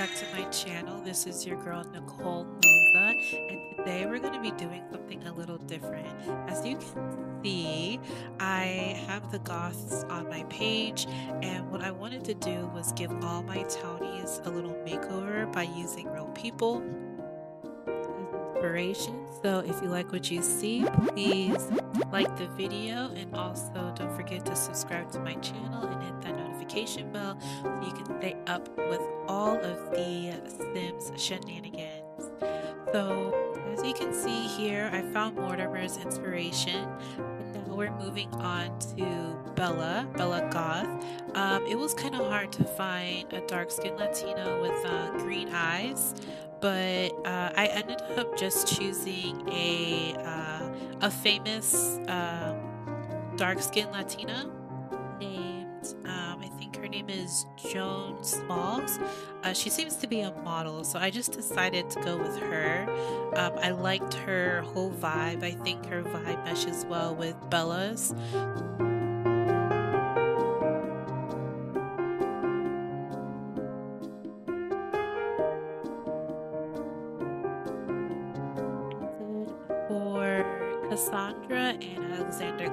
back to my channel. This is your girl Nicole Nolza, and today we're going to be doing something a little different. As you can see, I have the goths on my page, and what I wanted to do was give all my townies a little makeover by using real people inspiration. So if you like what you see, please like the video and also don't forget to subscribe to my channel and hit that notification bell so you can stay up with all of the Sims shenanigans. So as you can see here, I found Mortimer's inspiration now we're moving on to Bella, Bella Goth. Um, it was kind of hard to find a dark skinned Latina with uh, green eyes but uh, I ended up just choosing a uh, a famous um, dark skinned Latina named um, I think her name is Joan Smalls. Uh, she seems to be a model, so I just decided to go with her. Um, I liked her whole vibe. I think her vibe meshes well with Bella's.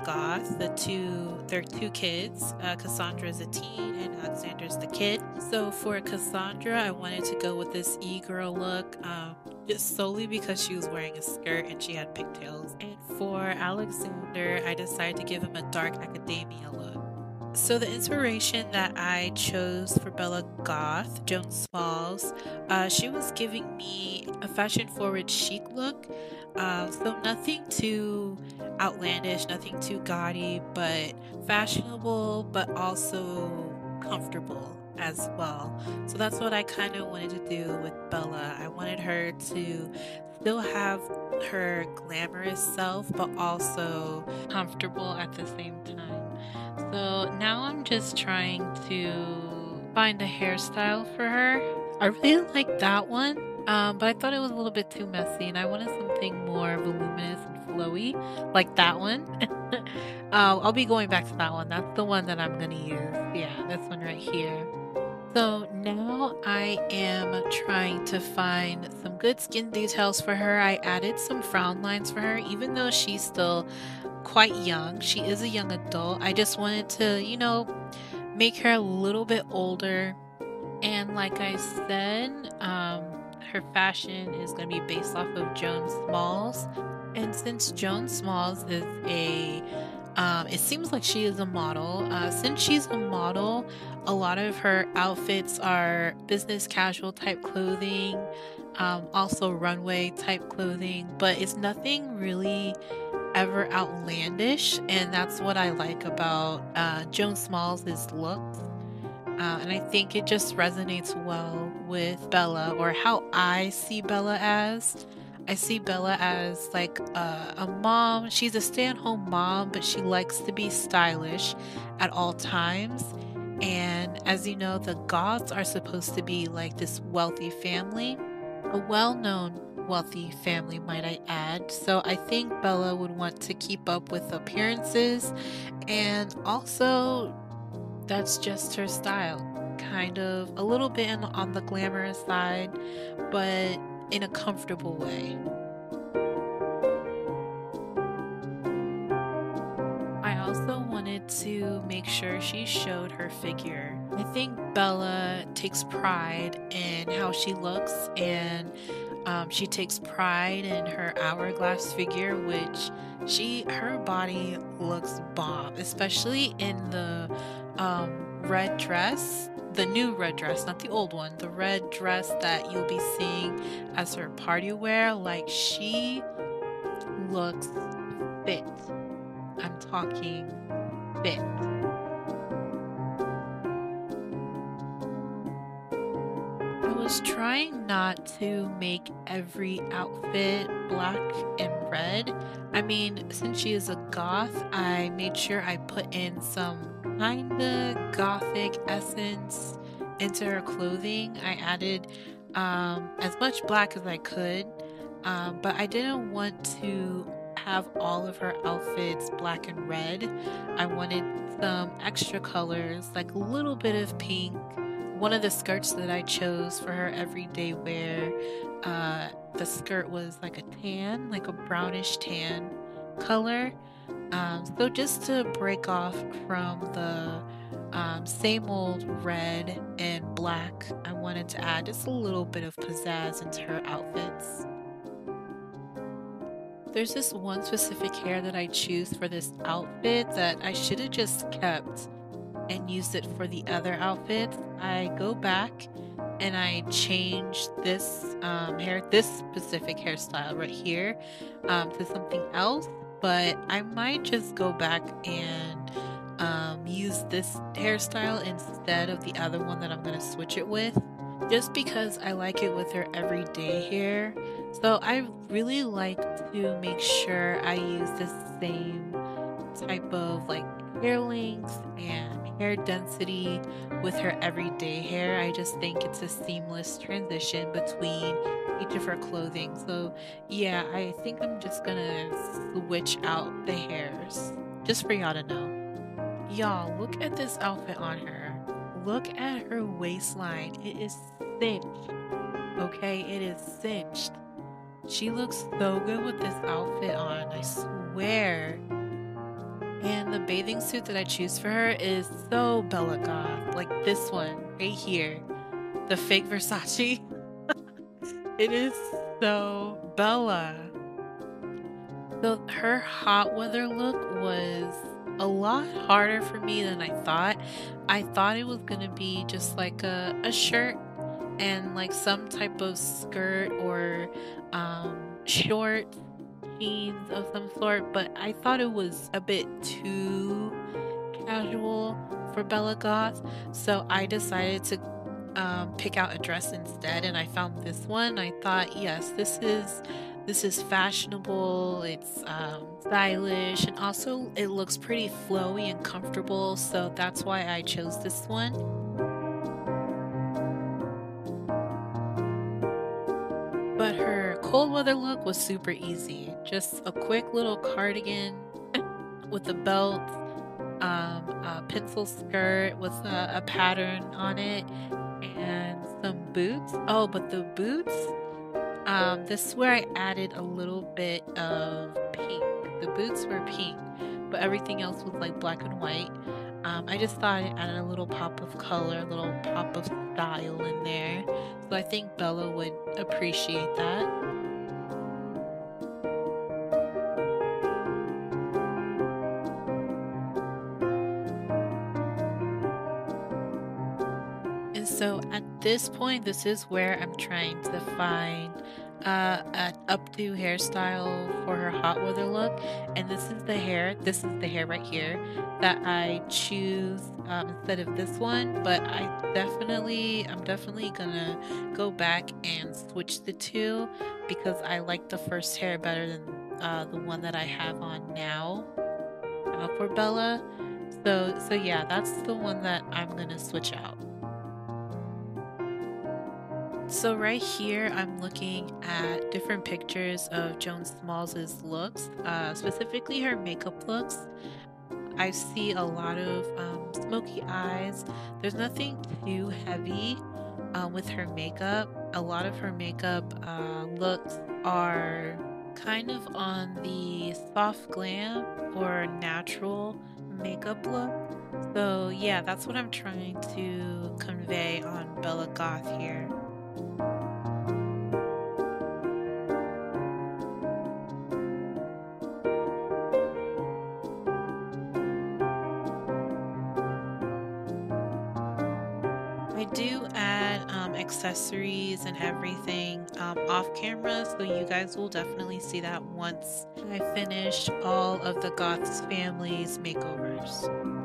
Goth, the two, their two kids. Uh, Cassandra is a teen and Alexander's the kid. So for Cassandra, I wanted to go with this e-girl look, um, just solely because she was wearing a skirt and she had pigtails. And for Alexander, I decided to give him a dark academia look. So the inspiration that I chose for Bella Goth, Joan Smalls, uh, she was giving me a fashion-forward chic look. Uh, so nothing too outlandish, nothing too gaudy, but fashionable, but also comfortable as well. So that's what I kind of wanted to do with Bella. I wanted her to still have her glamorous self, but also comfortable at the same time. So now I'm just trying to find a hairstyle for her. I really like that one. Um, but I thought it was a little bit too messy and I wanted something more voluminous and flowy like that one. uh, I'll be going back to that one. That's the one that I'm going to use. Yeah, this one right here. So now I am trying to find some good skin details for her. I added some frown lines for her even though she's still quite young. She is a young adult. I just wanted to, you know, make her a little bit older. And like I said, um, her fashion is going to be based off of Joan Smalls. And since Joan Smalls is a, um, it seems like she is a model. Uh, since she's a model, a lot of her outfits are business casual type clothing, um, also runway type clothing, but it's nothing really ever outlandish. And that's what I like about uh, Joan Smalls' looks. Uh, and I think it just resonates well with Bella or how I see Bella as. I see Bella as like a, a mom. She's a stay at home mom, but she likes to be stylish at all times. And as you know, the Goths are supposed to be like this wealthy family, a well known wealthy family, might I add. So I think Bella would want to keep up with appearances and also that's just her style. Kind of a little bit on the glamorous side, but in a comfortable way. To make sure she showed her figure. I think Bella takes pride in how she looks and um, she takes pride in her hourglass figure, which she her body looks bomb, especially in the um, red dress, the new red dress, not the old one, the red dress that you'll be seeing as her party wear. Like she looks fit. I'm talking fit. I was trying not to make every outfit black and red. I mean, since she is a goth, I made sure I put in some kinda gothic essence into her clothing. I added um, as much black as I could, um, but I didn't want to have all of her outfits black and red. I wanted some extra colors, like a little bit of pink, one of the skirts that I chose for her everyday wear, uh, the skirt was like a tan, like a brownish tan color. Um, so just to break off from the um, same old red and black, I wanted to add just a little bit of pizzazz into her outfits. There's this one specific hair that I choose for this outfit that I should have just kept and used it for the other outfit. I go back and I change this um, hair, this specific hairstyle right here, um, to something else. But I might just go back and um, use this hairstyle instead of the other one that I'm going to switch it with just because I like it with her everyday hair. So I really like to make sure I use the same type of like hair length and hair density with her everyday hair. I just think it's a seamless transition between each of her clothing. So yeah, I think I'm just gonna switch out the hairs just for y'all to know. Y'all, look at this outfit on her. Look at her waistline. It is cinched. Okay, it is cinched. She looks so good with this outfit on, I swear. And the bathing suit that I choose for her is so Bella Goth. Like this one right here. The fake Versace. it is so Bella. So her hot weather look was a lot harder for me than I thought. I thought it was gonna be just like a, a shirt and like some type of skirt or um, short jeans of some sort, but I thought it was a bit too casual for Bella Goth, so I decided to um, pick out a dress instead, and I found this one. I thought, yes, this is this is fashionable. It's um, stylish, and also it looks pretty flowy and comfortable. So that's why I chose this one. Cold weather look was super easy. Just a quick little cardigan with a belt, um, a pencil skirt with a, a pattern on it, and some boots. Oh, but the boots, um, this is where I added a little bit of pink. The boots were pink, but everything else was like black and white. Um, I just thought it added a little pop of color, a little pop of style in there. So I think Bella would appreciate that. This point, this is where I'm trying to find uh, an updo hairstyle for her hot weather look. And this is the hair, this is the hair right here that I choose um, instead of this one. But I definitely, I'm definitely gonna go back and switch the two because I like the first hair better than uh, the one that I have on now uh, for Bella. So, so yeah, that's the one that I'm gonna switch out. So right here, I'm looking at different pictures of Joan Smalls' looks, uh, specifically her makeup looks. I see a lot of um, smoky eyes. There's nothing too heavy uh, with her makeup. A lot of her makeup uh, looks are kind of on the soft glam or natural makeup look. So yeah, that's what I'm trying to convey on Bella Goth here. I do add um, accessories and everything um, off camera, so you guys will definitely see that once I finish all of the Goths family's makeovers.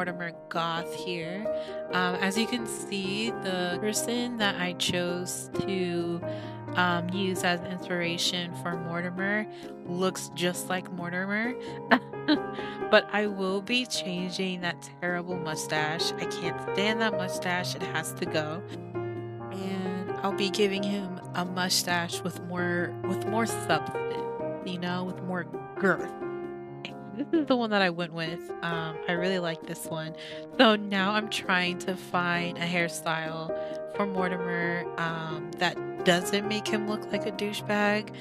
Mortimer Goth here. Um, as you can see, the person that I chose to um, use as inspiration for Mortimer looks just like Mortimer. but I will be changing that terrible mustache. I can't stand that mustache. It has to go. And I'll be giving him a mustache with more with more substance, you know, with more girth. This is the one that I went with. Um, I really like this one. So now I'm trying to find a hairstyle for Mortimer um, that doesn't make him look like a douchebag,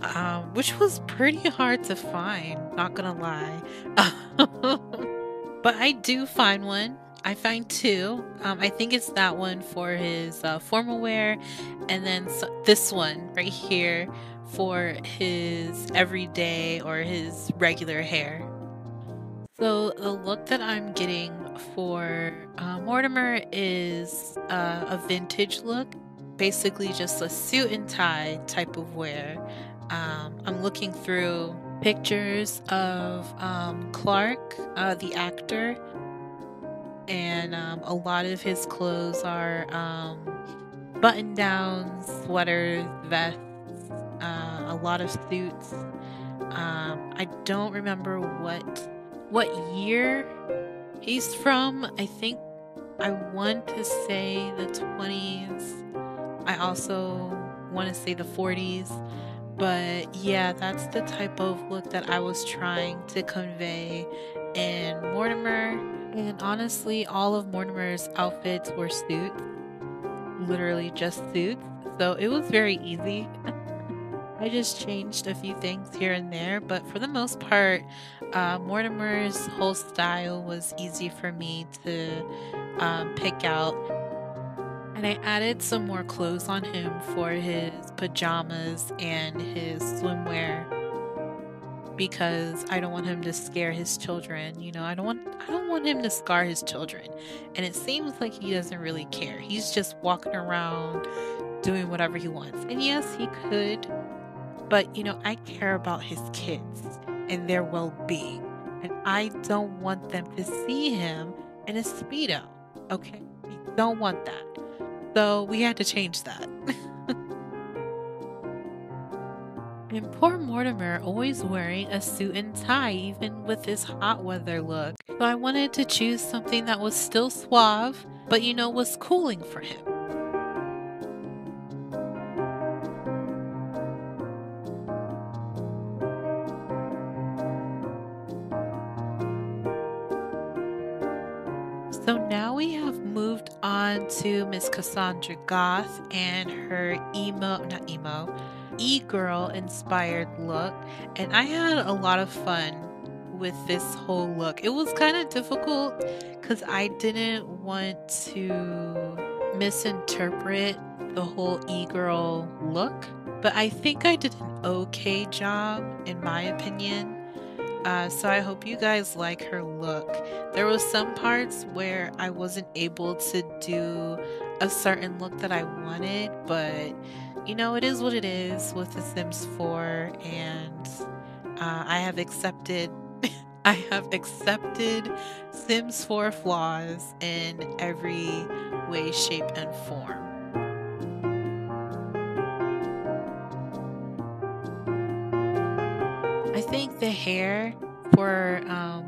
um, which was pretty hard to find, not gonna lie. but I do find one. I find two. Um, I think it's that one for his uh, formal wear, and then so- this one right here for his everyday or his regular hair. So the look that I'm getting for uh, Mortimer is uh, a vintage look, basically just a suit and tie type of wear. Um, I'm looking through pictures of um, Clark, uh, the actor, and um, a lot of his clothes are um, button downs, sweaters, vests, a lot of suits. Um, I don't remember what what year he's from. I think I want to say the 20s. I also want to say the 40s. But yeah, that's the type of look that I was trying to convey in Mortimer. And honestly, all of Mortimer's outfits were suits, literally just suits. So it was very easy. I just changed a few things here and there, but for the most part, uh, Mortimer's whole style was easy for me to um, pick out. And I added some more clothes on him for his pajamas and his swimwear because I don't want him to scare his children. You know, I don't want I don't want him to scar his children. And it seems like he doesn't really care. He's just walking around doing whatever he wants. And yes, he could, but you know, I care about his kids and their well-being. And I don't want them to see him in a speedo. Okay? Don't want that. So we had to change that. and poor Mortimer always wearing a suit and tie, even with his hot weather look. So I wanted to choose something that was still suave, but you know, was cooling for him. To Miss Cassandra Goth and her emo, not emo, e girl inspired look. And I had a lot of fun with this whole look. It was kind of difficult because I didn't want to misinterpret the whole e girl look. But I think I did an okay job, in my opinion. Uh, so I hope you guys like her look. There was some parts where I wasn't able to do a certain look that I wanted, but you know, it is what it is with The Sims 4, and uh, I have accepted. I have accepted Sims 4 flaws in every way, shape, and form. Think the hair for um,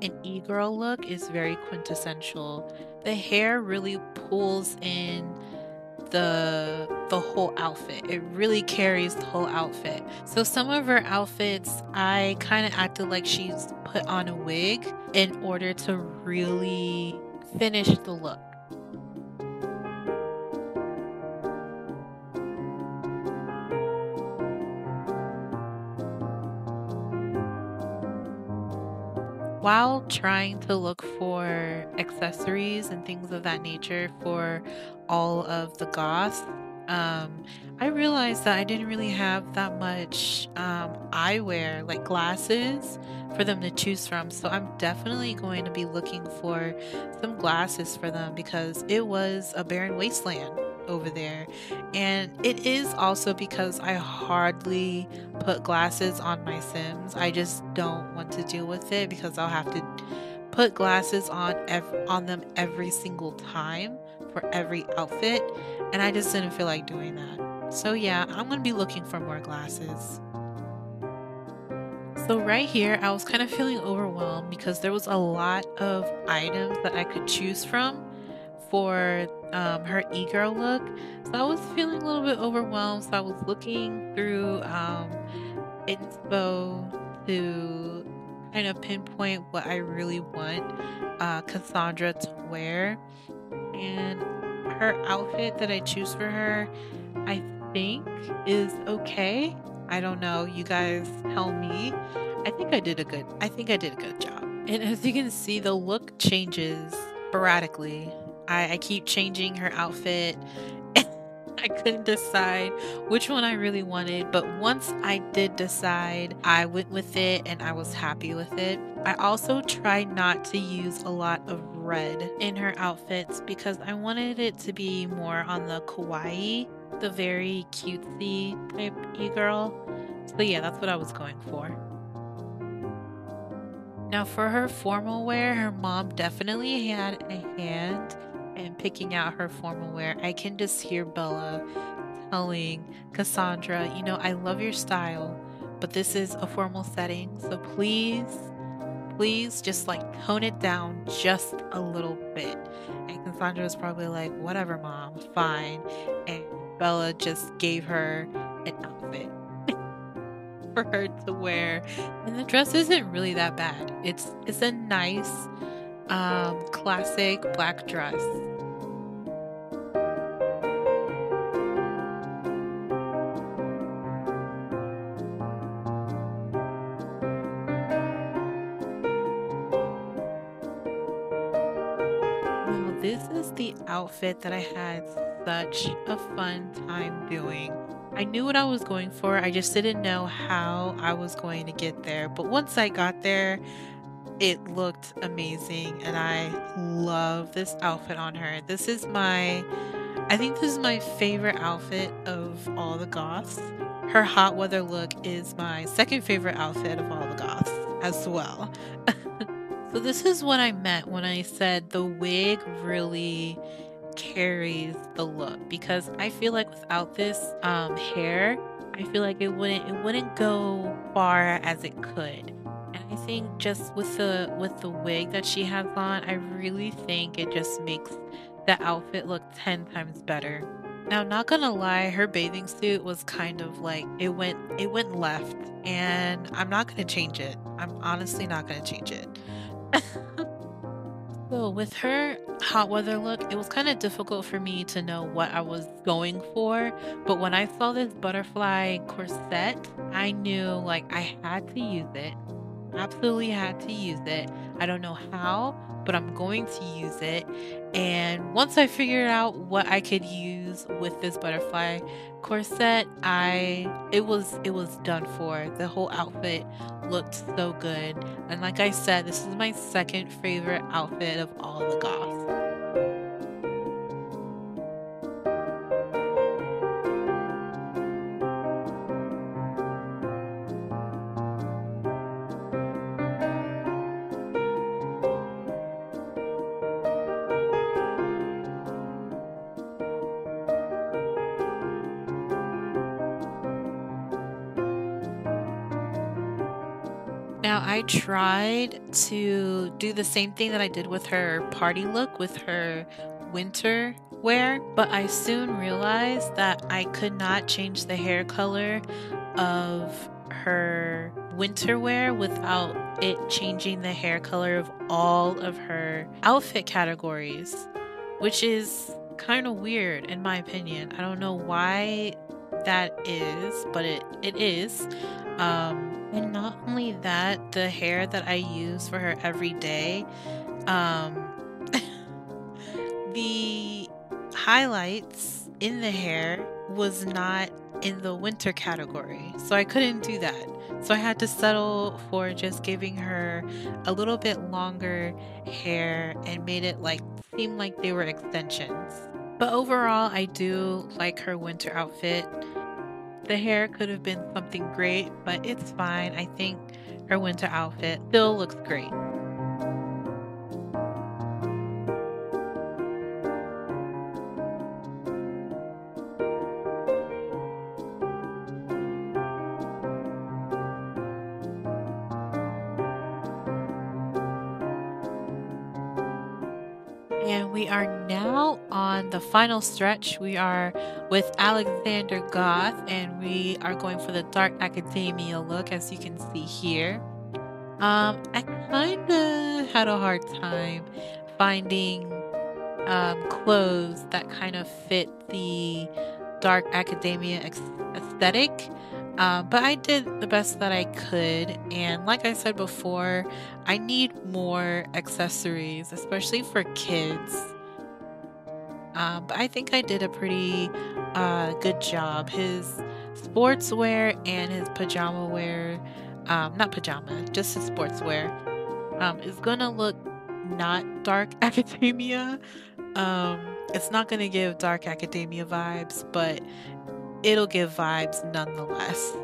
an e-girl look is very quintessential. The hair really pulls in the the whole outfit. It really carries the whole outfit. So some of her outfits I kind of acted like she's put on a wig in order to really finish the look. While trying to look for accessories and things of that nature for all of the goths, um, I realized that I didn't really have that much um, eyewear, like glasses, for them to choose from. So I'm definitely going to be looking for some glasses for them because it was a barren wasteland over there. And it is also because I hardly put glasses on my Sims. I just don't want to deal with it because I'll have to put glasses on ev- on them every single time for every outfit, and I just didn't feel like doing that. So yeah, I'm going to be looking for more glasses. So right here, I was kind of feeling overwhelmed because there was a lot of items that I could choose from for um, her e-girl look. So I was feeling a little bit overwhelmed. So I was looking through um, inspo to kind of pinpoint what I really want uh, Cassandra to wear. And her outfit that I choose for her, I think is okay. I don't know. You guys tell me. I think I did a good I think I did a good job. And as you can see, the look changes sporadically. I, I keep changing her outfit. I couldn't decide which one I really wanted, but once I did decide, I went with it and I was happy with it. I also tried not to use a lot of red in her outfits because I wanted it to be more on the kawaii, the very cutesy type e-girl. So yeah, that's what I was going for. Now for her formal wear, her mom definitely had a hand in picking out her formal wear. I can just hear Bella telling Cassandra, you know, I love your style, but this is a formal setting, so please, please just like tone it down just a little bit. And Cassandra was probably like, whatever, mom, fine. And Bella just gave her an outfit for her to wear. And the dress isn't really that bad. It's it's a nice um, classic black dress. This is the outfit that I had such a fun time doing. I knew what I was going for, I just didn't know how I was going to get there. But once I got there, it looked amazing and I love this outfit on her. This is my I think this is my favorite outfit of all the goths. Her hot weather look is my second favorite outfit of all the goths as well. so this is what I meant when I said the wig really carries the look because I feel like without this um, hair, I feel like it wouldn't it wouldn't go far as it could. Think just with the with the wig that she has on, I really think it just makes the outfit look 10 times better. Now, not gonna lie, her bathing suit was kind of like it went it went left and I'm not gonna change it. I'm honestly not gonna change it. so with her hot weather look, it was kind of difficult for me to know what I was going for. But when I saw this butterfly corset, I knew like I had to use it. Absolutely had to use it. I don't know how, but I'm going to use it. And once I figured out what I could use with this butterfly corset, I it was it was done for. The whole outfit looked so good. And like I said, this is my second favorite outfit of all the goths. Tried to do the same thing that I did with her party look with her winter wear, but I soon realized that I could not change the hair color of her winter wear without it changing the hair color of all of her outfit categories, which is kind of weird in my opinion. I don't know why that is, but it, it is. Um, and not only that, the hair that I use for her every day, um, the highlights in the hair was not in the winter category. So I couldn't do that. So I had to settle for just giving her a little bit longer hair and made it like seem like they were extensions. But overall, I do like her winter outfit. The hair could have been something great, but it's fine. I think her winter outfit still looks great. We are now on the final stretch. We are with Alexander Goth, and we are going for the Dark Academia look, as you can see here. Um, I kind of had a hard time finding um, clothes that kind of fit the Dark Academia aesthetic. Uh, but I did the best that I could, and like I said before, I need more accessories, especially for kids. Uh, but I think I did a pretty uh, good job. His sportswear and his pajama wear, um, not pajama, just his sportswear, um, is gonna look not dark academia. Um, it's not gonna give dark academia vibes, but it'll give vibes nonetheless.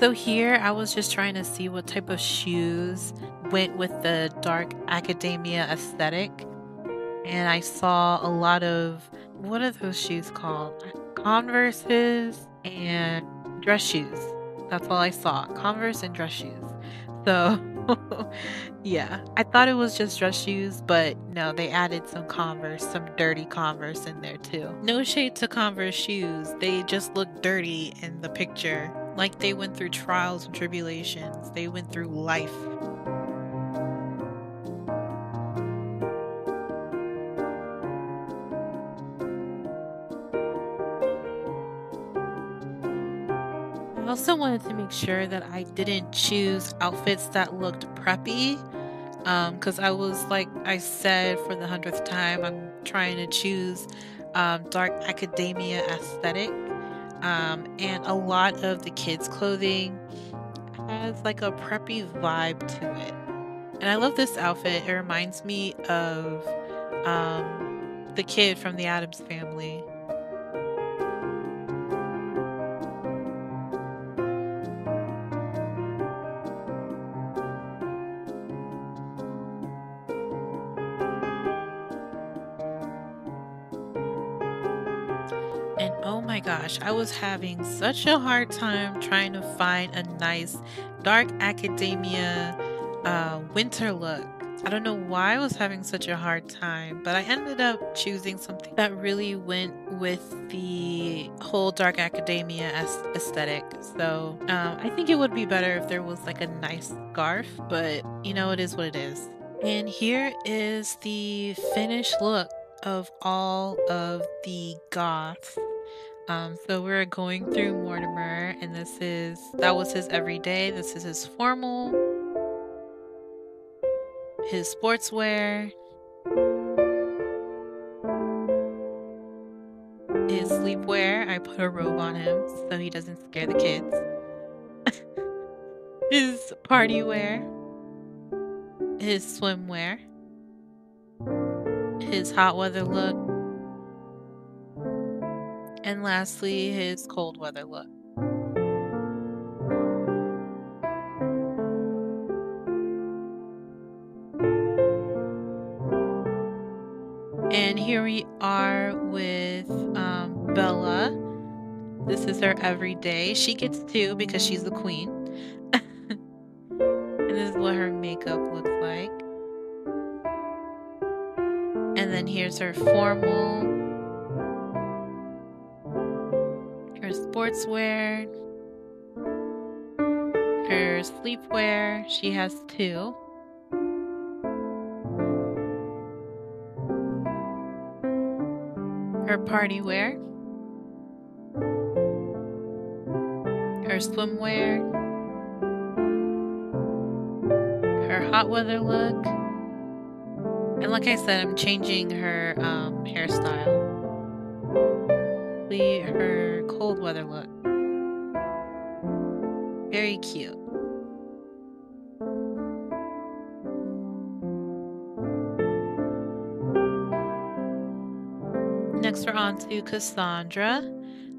So here I was just trying to see what type of shoes went with the dark academia aesthetic. And I saw a lot of what are those shoes called? Converses and dress shoes. That's all I saw. Converse and dress shoes. So yeah, I thought it was just dress shoes, but no, they added some Converse, some dirty Converse in there too. No shade to Converse shoes, they just look dirty in the picture. Like they went through trials and tribulations, they went through life. Also wanted to make sure that I didn't choose outfits that looked preppy because um, I was like I said for the hundredth time I'm trying to choose um, dark academia aesthetic um, and a lot of the kids clothing has like a preppy vibe to it. And I love this outfit. It reminds me of um, the kid from the Addams family And oh my gosh, I was having such a hard time trying to find a nice dark academia uh, winter look. I don't know why I was having such a hard time, but I ended up choosing something that really went with the whole dark academia aesthetic. So um, I think it would be better if there was like a nice scarf, but you know, it is what it is. And here is the finished look of all of the goths um, so we're going through Mortimer, and this is that was his everyday. This is his formal, his sportswear, his sleepwear. I put a robe on him so he doesn't scare the kids. his party wear, his swimwear, his hot weather look and lastly, his cold weather look. And here we are with um, Bella. This is her everyday. She gets two because she's the queen. and this is what her makeup looks like. And then here's her formal sportswear, her sleepwear. She has two. Her party wear, her swimwear, her hot weather look, and like I said, I'm changing her um, hairstyle. Her cold weather look. Very cute. Next, we're on to Cassandra.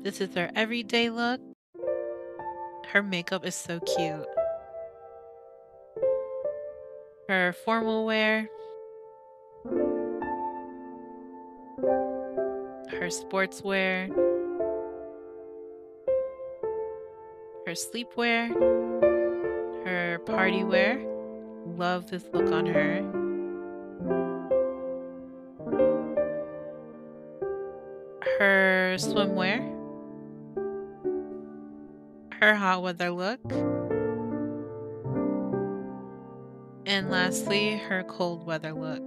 This is her everyday look. Her makeup is so cute. Her formal wear. Her sportswear. her sleepwear, her party wear. Love this look on her. Her swimwear, her hot weather look, and lastly, her cold weather look.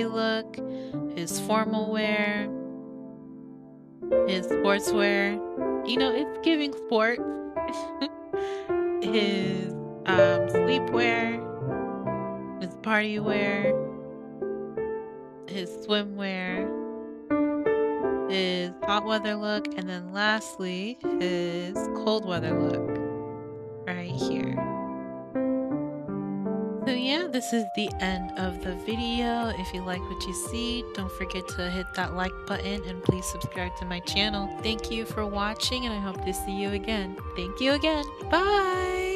Look, his formal wear, his sportswear. You know, it's giving sport. his um, sleepwear, his party wear, his swimwear, his hot weather look, and then lastly, his cold weather look right here. This is the end of the video. If you like what you see, don't forget to hit that like button and please subscribe to my channel. Thank you for watching and I hope to see you again. Thank you again. Bye!